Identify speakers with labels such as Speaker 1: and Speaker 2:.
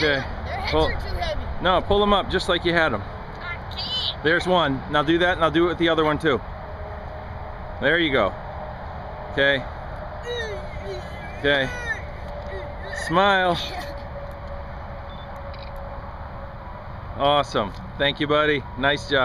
Speaker 1: Yeah,
Speaker 2: Okay. Pull- No, pull them up just like you had them. There's one. Now do that, and I'll do it with the other one too. There you go. Okay. Okay. Smile. Awesome. Thank you, buddy. Nice job.